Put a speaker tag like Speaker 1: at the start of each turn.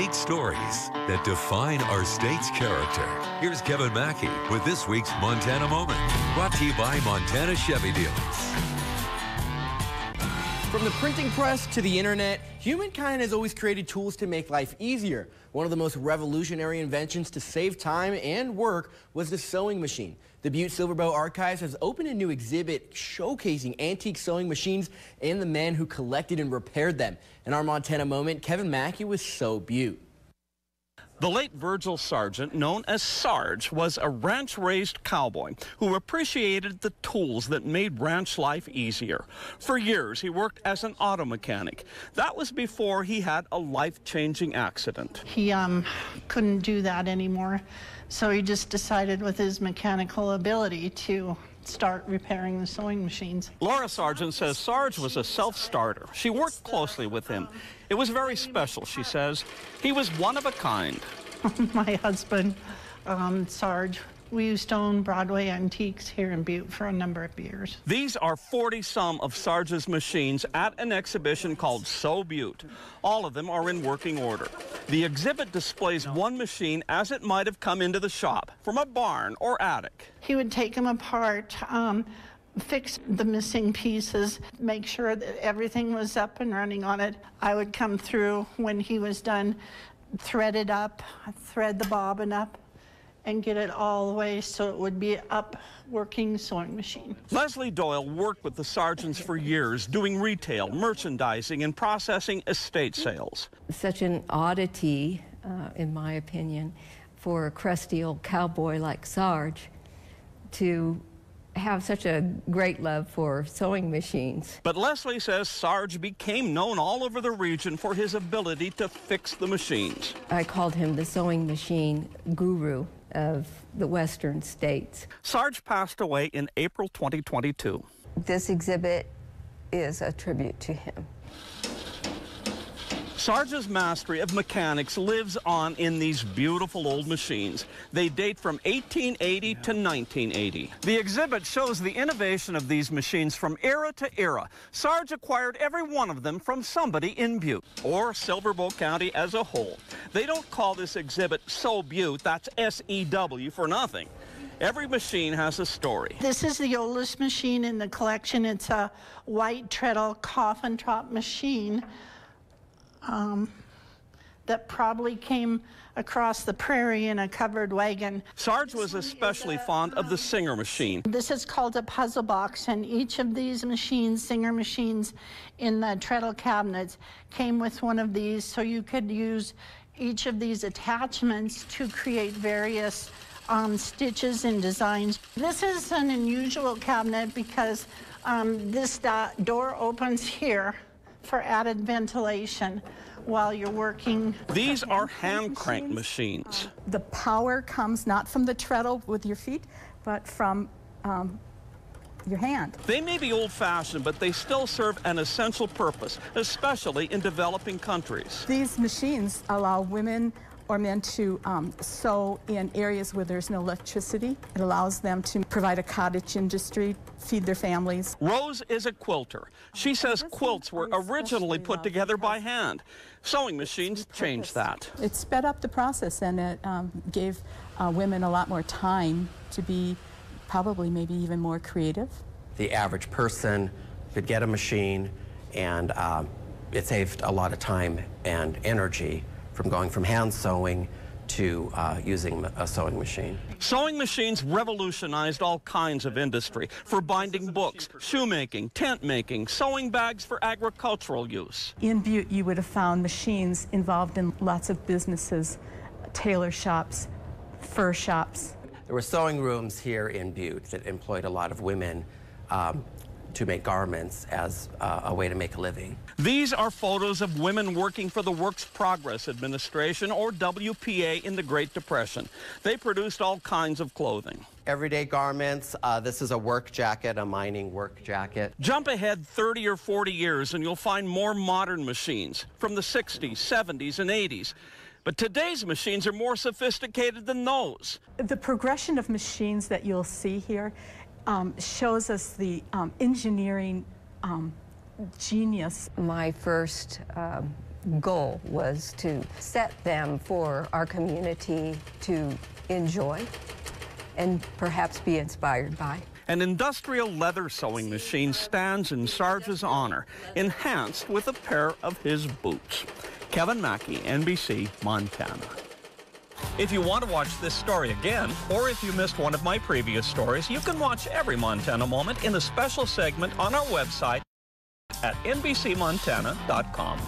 Speaker 1: unique stories that define our state's character. Here's Kevin Mackey with this week's Montana Moment, brought to you by Montana Chevy Dealers.
Speaker 2: From the printing press to the internet, humankind has always created tools to make life easier. One of the most revolutionary inventions to save time and work was the sewing machine. The Butte Silver Bow Archives has opened a new exhibit showcasing antique sewing machines and the men who collected and repaired them. In our Montana moment, Kevin Mackey was so Butte.
Speaker 3: The late Virgil Sargent, known as Sarge, was a ranch raised cowboy who appreciated the tools that made ranch life easier. For years, he worked as an auto mechanic. That was before he had a life changing accident.
Speaker 4: He um, couldn't do that anymore, so he just decided with his mechanical ability to start repairing the sewing machines.
Speaker 3: Laura Sargent says Sarge was a self starter. She worked closely with him. It was very special, she says. He was one of a kind.
Speaker 4: My husband, um, Sarge, we used to own Broadway Antiques here in Butte for a number of years.
Speaker 3: These are 40 some of Sarge's machines at an exhibition called So Butte. All of them are in working order. The exhibit displays one machine as it might have come into the shop from a barn or attic.
Speaker 4: He would take them apart. Um, fix the missing pieces, make sure that everything was up and running on it. I would come through when he was done, thread it up, thread the bobbin up, and get it all the way so it would be up working sewing machine.
Speaker 3: Leslie Doyle worked with the Sargents for years doing retail, merchandising, and processing estate sales.
Speaker 5: Such an oddity, uh, in my opinion, for a crusty old cowboy like Sarge to have such a great love for sewing machines.
Speaker 3: But Leslie says Sarge became known all over the region for his ability to fix the machines.
Speaker 5: I called him the sewing machine guru of the western states.
Speaker 3: Sarge passed away in April 2022.
Speaker 5: This exhibit is a tribute to him.
Speaker 3: Sarge's mastery of mechanics lives on in these beautiful old machines. They date from 1880 to 1980. The exhibit shows the innovation of these machines from era to era. Sarge acquired every one of them from somebody in Butte, or Silver Bow County as a whole. They don't call this exhibit So Butte, that's S-E-W, for nothing. Every machine has a story.
Speaker 4: This is the oldest machine in the collection. It's a white treadle coffin top machine um, that probably came across the prairie in a covered wagon.
Speaker 3: Sarge was especially fond of the Singer machine.
Speaker 4: This is called a puzzle box, and each of these machines, Singer machines, in the treadle cabinets, came with one of these, so you could use each of these attachments to create various um, stitches and designs. This is an unusual cabinet because um, this do door opens here for added ventilation while you're working.
Speaker 3: These are hand crank machines.
Speaker 6: The power comes not from the treadle with your feet, but from um, your hand.
Speaker 3: They may be old fashioned, but they still serve an essential purpose, especially in developing countries.
Speaker 6: These machines allow women or meant to um, sew in areas where there's no electricity. It allows them to provide a cottage industry, feed their families.
Speaker 3: Rose is a quilter. She says quilts were originally put together by hand. Sewing machines changed that.
Speaker 6: It sped up the process and it um, gave uh, women a lot more time to be probably maybe even more creative.
Speaker 7: The average person could get a machine and um, it saved a lot of time and energy from going from hand sewing to uh, using a sewing machine.
Speaker 3: Sewing machines revolutionized all kinds of industry for binding books, shoemaking, tent making, sewing bags for agricultural use.
Speaker 6: In Butte, you would have found machines involved in lots of businesses, tailor shops, fur shops.
Speaker 7: There were sewing rooms here in Butte that employed a lot of women um, to make garments as uh, a way to make a living.
Speaker 3: These are photos of women working for the Works Progress Administration, or WPA, in the Great Depression. They produced all kinds of clothing.
Speaker 7: Everyday garments. Uh, this is a work jacket, a mining work jacket.
Speaker 3: Jump ahead 30 or 40 years and you'll find more modern machines from the 60s, 70s, and 80s. But today's machines are more sophisticated than those.
Speaker 6: The progression of machines that you'll see here um, shows us the um, engineering um, genius.
Speaker 5: My first um, goal was to set them for our community to enjoy and perhaps be inspired by.
Speaker 3: An industrial leather sewing machine stands in Sarge's honor, enhanced with a pair of his boots. Kevin Mackey, NBC, Montana. If you want to watch this story again, or if you missed one of my previous stories, you can watch every Montana moment in a special segment on our website at nbcmontana.com.